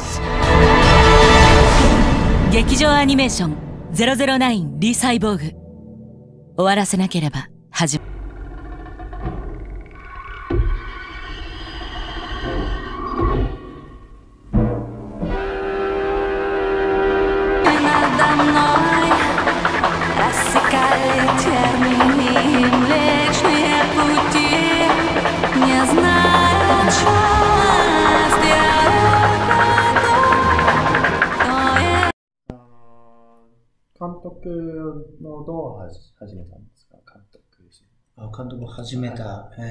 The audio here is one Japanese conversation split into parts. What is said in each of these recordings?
す劇場アニメーション009リサイボーグ。終わらせなければ始ま監督のどう始めたんですか？監督。あ監督を始めた。え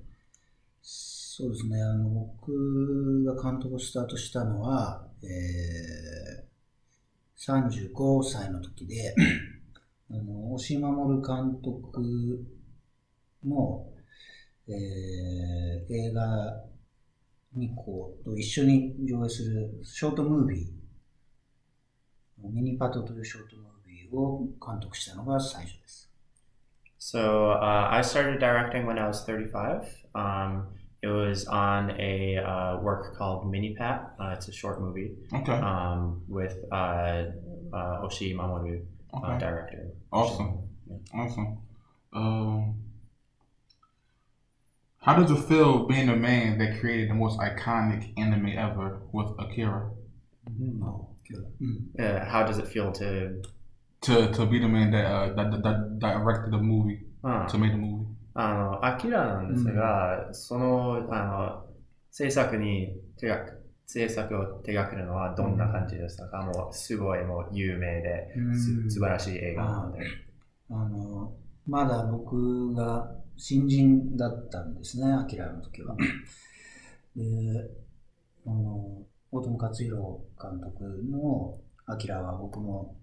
ーそうですね。あの、僕が監督をスタートしたのは、えー、35歳の時で、あの、押井守監督の、えー映画にこう、と一緒に上映するショートムービー、ミニパトというショートムービーを監督したのが最初です。 So uh, I started directing when I was 35. Um, it was on a uh, work called Minipat. Uh, it's a short movie Okay. um, with uh, uh, Oshii Mamoru, uh, Okay. director. Awesome. Awesome. Um, how does it feel being the man that created the most iconic anime ever with Akira? のうん、 Uh, how does it feel to? To to be the man that uh, that, that, that directed the movie, うん to make the movie. あの、アキラなんですが、その、あの、制作に手が、制作を手掛けるのはどんな感じでしたか、もう、すごいもう有名で、うんす素晴らしい映画なので。あの、まだ僕が新人だったんですね、アキラの時は。で、あの、大友克洋監督のアキラは僕も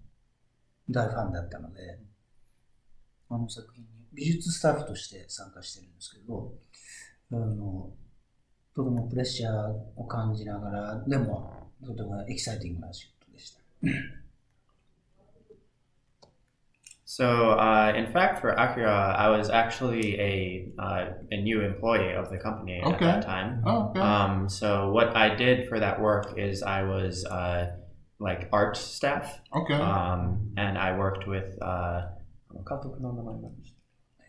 大ファンだったので、あの作品に美術スタッフとして参加してるんですけど、あの、とてもプレッシャーを感じながら、でも、とてもエキサイティングな仕事でした。So, uh, in fact, for Akira, I was actually a uh, a new employee of the company at Okay. that time. Oh, okay. Um, so, what I did for that work is I was uh, like art staff, okay. um, and I worked with uh, 監督の名前なんです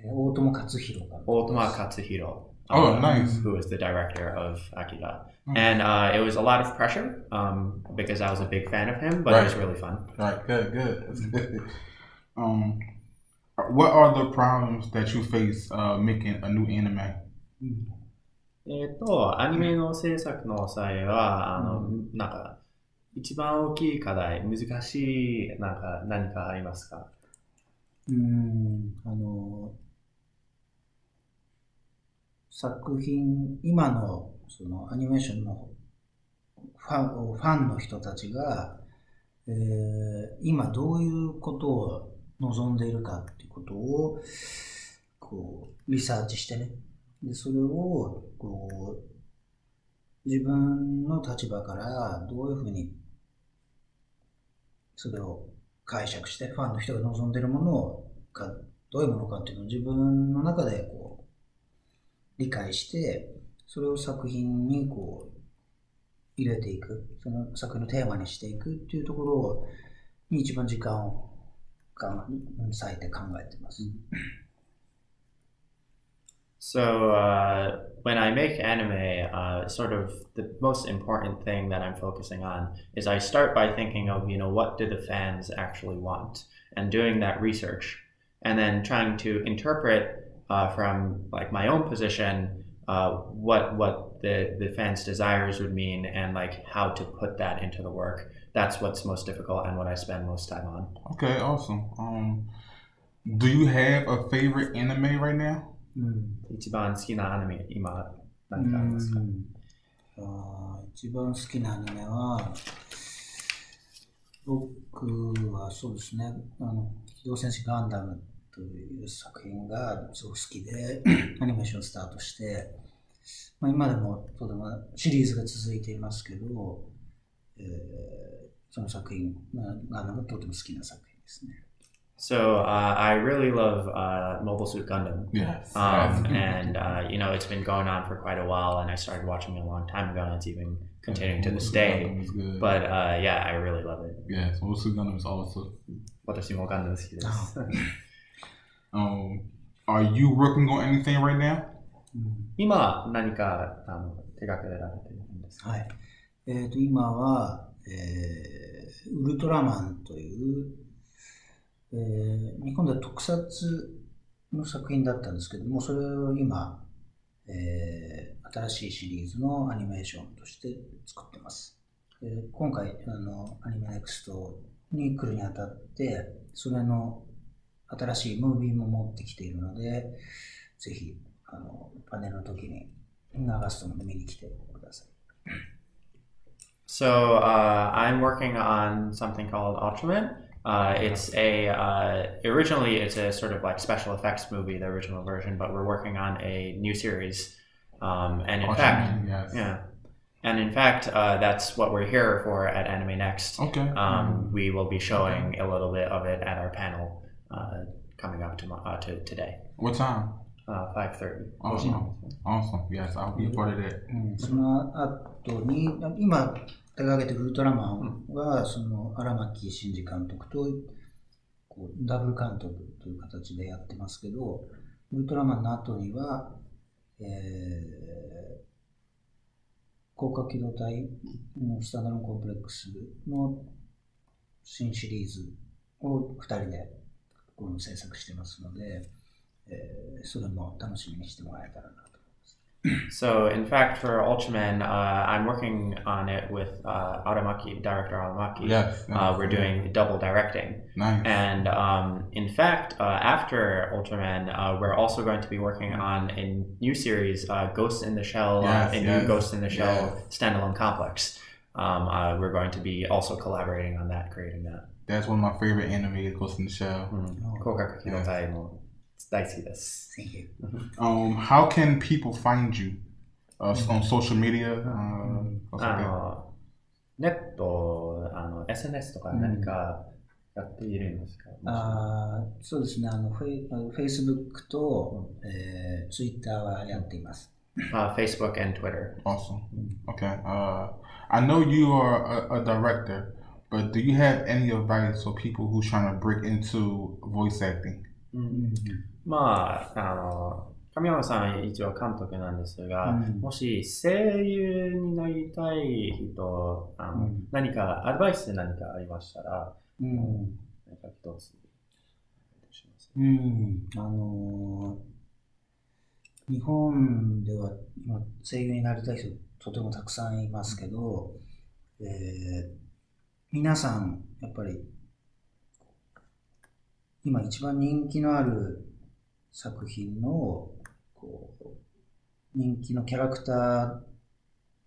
えー大友克洋監督。大友克洋. Oh, um, nice. Who was the director of Akira. Hmm. And uh, it was a lot of pressure um, because I was a big fan of him, but it was Right. really fun. Right. Good. Good. That's good. um, what are the problems that you face uh, making a new anime? えっ、と、アニメの制作の際は、あの、なんか、 一番大きい課題、難しい、なんか、何かありますか？うん、あの、作品、今のそのアニメーションのファンファンの人たちが、えー今どういうことを望んでいるかっていうことを、こう、リサーチしてね。で、それを、こう、自分の立場からどういうふうに、それを解釈して、ファンの人が望んでいるものをが、どういうものかっていうのを自分の中でこう、理解して、それを作品にこう、入れていく、その作品のテーマにしていくっていうところ、に一番時間を割いて考えてます。So, uh, when I make anime, uh, sort of the most important thing that I'm focusing on is I start by thinking of, you know, what do the fans actually want? And doing that research. And then trying to interpret uh, from like my own position uh, what what the, the fans' desires would mean and like how to put that into the work. That's what's most difficult and what I spend most time on. Okay. Awesome. Um, do you have a favorite anime right now? うん。一番好きなアニメ、今、何かありますか？うん。あー一番好きなアニメは、僕はそうですね、あの、機動戦士ガンダムという作品がすごく好きで、アニメーションスタートして、まあ、今でもとてもシリーズが続いていますけど、えーその作品、まあ、ガンダムとても好きな作品ですね。So uh, I really love uh, Mobile Suit Gundam. Yes. Um, and uh, you know it's been going on for quite a while, and I started watching it a long time ago, and it's even continuing to this day. It's good. But uh, yeah, I really love it. yes, Mosu Gundam is awesome. 私もガンダム好きです。 Um, are you working on anything right now? 今何かあの手掛けられてるんですかはい。えっ、と、今は、えーウルトラマンという、 えー日本では特撮の作品だったんですけども、それを今、えー新しいシリーズのアニメーションとして作ってます。えー今回、あの、アニメネクストに来るにあたって、それの新しいムービーも持ってきているので、ぜひ、あの、パネルの時に流すので見に来てください。So uh, I'm working on something called Ultraman. Uh, it's a uh, originally it's a sort of like special effects movie, the original version, but we're working on a new series. Um, and in fact, Ultraman, yes. yeah, and in fact, uh, that's what we're here for at Anime Next. Okay. Um, we will be showing a little bit of it at our panel uh, coming up tomorrow uh, to today, what time? uh, five thirty. Awesome. Awesome. Yes, I'll be a part of that. うんその後に、今 手掛けてるウルトラマンは、その荒牧真二監督とこうダブル監督という形でやってますけど、ウルトラマンの後には、えー、高架機動隊のスタンダロンコンプレックスの新シリーズを2人でこの制作してますので、えーそれも楽しみにしてもらえたらなと。so, in fact, for Ultraman, uh, I'm working on it with uh, Aramaki, director Aramaki. Yes. Uh, we're doing double directing. Nice. And um, in fact, uh, after Ultraman, uh, we're also going to be working mm-hmm. on a new series, uh, Ghost in the Shell, uh, yes, a yes. new Ghost in the Shell yes. standalone complex. Um, we're going to be also collaborating on that, creating that. That's one of my favorite anime, Ghost in the Shell. Mm. Oh. Yes 隊も大好きです。 Thank you. Um, how can people find you? Uh, on social media? Uh, stuff あ like that? の、ネット、あの、SNS とか何かやっているんですか、あーそうですね、あのフェイあの Facebook と、えー、Twitter はやっています。 uh, Facebook and Twitter. Awesome. Okay. Uh, I know you are a, a director, but do you have any advice for people who's trying to break into voice acting? まあ、あの、神山さん一応監督なんですが、うん。もし声優になりたい人、あのうん。何かアドバイスで何かありましたら、うん。何か一つします。うん。あのー日本では今声優になりたい人とてもたくさんいますけど、えー皆さんやっぱり今一番人気のある作品のこう人気のキャラクタ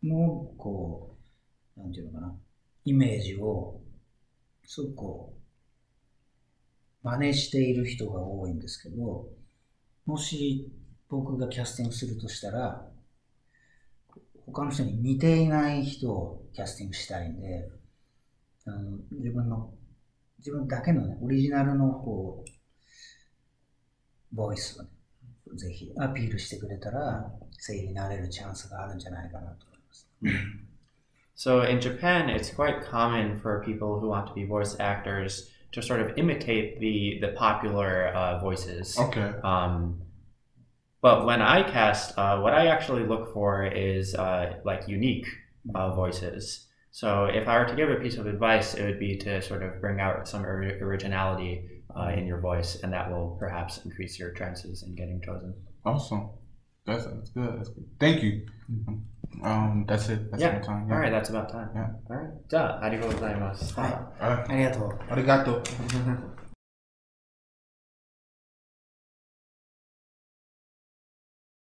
ーのこうなんていうのかな。イメージをすごくこう真似している人が多いんですけど、もし僕がキャスティングするとしたら、他の人に似ていない人をキャスティングしたいんで、あの自分の、自分だけのね、オリジナルのこう、ボイスをね、ぜひアピールしてくれたら、声優になれるチャンスがあるんじゃないかなと思います。 So in Japan, it's quite common for people who want to be voice actors to sort of imitate the the popular uh, voices. Okay. Um, but when I cast, uh, what I actually look for is uh, like unique uh, voices. So if I were to give a piece of advice, it would be to sort of bring out some ori- originality uh, in your voice, and that will perhaps increase your chances in getting chosen. Awesome. That's, that's good. That's good. Thank you. Um, that's it. That's Yeah. my time. All right, that's about time. Yeah. All right. じゃあ、ありがとうございます。はい。あありがとう。ありがとう。